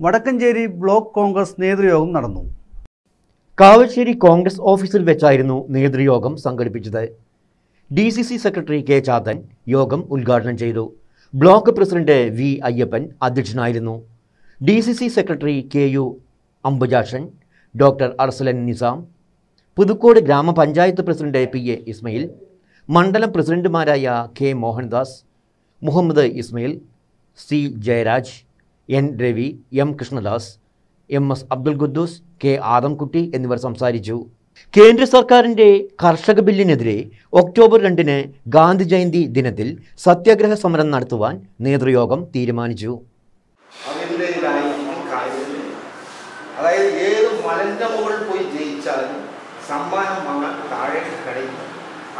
Vadakkanchery block Congress നേതൃയോഗം നടന്നു. കാവശ്ശേരി കോൺഗ്രസ് ഓഫീസിൽ വെച്ചായിരുന്നു നേതൃയോഗം സംഘടിപ്പിച്ചത്. D C C secretary K Chathan യോഗം ഉദ്ഘാടനം ചെയ്തു. ബ്ലോക്ക് പ്രസിഡന്റ് വി അയ്യപ്പൻ അധ്യക്ഷനായിരുന്നു. D C C secretary K U Ambujakshan doctor Arsalan Nizam Puthucode ഗ്രാമപഞ്ചായത്ത് പ്രസിഡന്റ് പി എ ഇസ്മയിൽ മണ്ഡലം പ്രസിഡന്റുമാരായ K Mohandas Muhammad Ismail C Jayaraj N Ravi M Krishnadas M S Abdul Quddus K Adamkutty എന്നിവർ സംസാരിച്ചു. കേന്ദ്ര സർക്കാരിന്റെ കർഷക ബില്ലിനെതിരെ ഒക്ടോബർ രണ്ടിന് ഗാന്ധി ജയന്തി ദിനത്തിൽ സത്യാഗ്രഹ സമരം നടത്തുവാൻ നേതൃയോഗം തീരുമാനിച്ചു.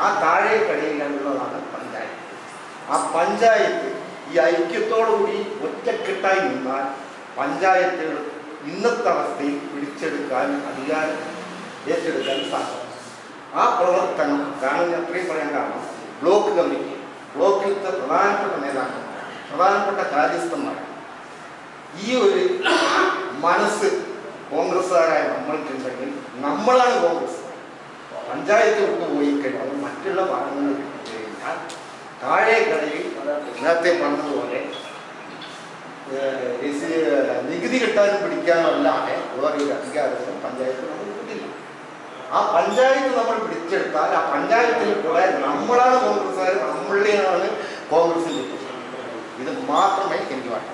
ആ താഴെ കടയിലുള്ളതാണ് പഞ്ചായത്ത്. ആ പഞ്ചായത്ത് ഈ ഐക്യത്തോടുകൂടി ഒറ്റക്കെട്ടായി നിന്നാൽ പഞ്ചായത്തുകൾ ഇന്നത്തെ അവസ്ഥയിൽ പിടിച്ചെടുക്കാൻ അധികാരം ഏറ്റെടുക്കാൻ സാധിക്കും. ആ പ്രവർത്തനം കാരണം അത്രയും പറയാൻ കാരണം ബ്ലോക്ക് കമ്മിറ്റി ബ്ലോക്കിലത്തെ പ്രധാനപ്പെട്ട നേതാക്കൾ പ്രധാനപ്പെട്ട കാര്യസ്ഥന്മാർ ഈ ഒരു മനസ്സ് കോൺഗ്രസ്സുകാരായ നമ്മൾക്കുണ്ടെങ്കിൽ നമ്മളാണ് കോൺഗ്രസ്. പഞ്ചായത്ത് വിട്ടു പോയി കഴിഞ്ഞാൽ മറ്റുള്ള ഭാഗങ്ങളിൽ കഴിഞ്ഞാൽ താഴെ കടയിൽ നേരത്തെ പറഞ്ഞതുപോലെ നികുതി കിട്ടാനും പിടിക്കാനും അല്ലാതെ വേറൊരു അധികാരത്തിനും പഞ്ചായത്ത് നമ്മൾ കിട്ടില്ല ആ പഞ്ചായത്ത് നമ്മൾ പിടിച്ചെടുത്താൽ ആ പഞ്ചായത്തിൽ കൂടെ നമ്മളാണ് കോൺഗ്രസ്സുകാർ നമ്മളുടെയാണ് കോൺഗ്രസിൽ ഇത് മാത്രമേ എനിക്ക് വേണ്ട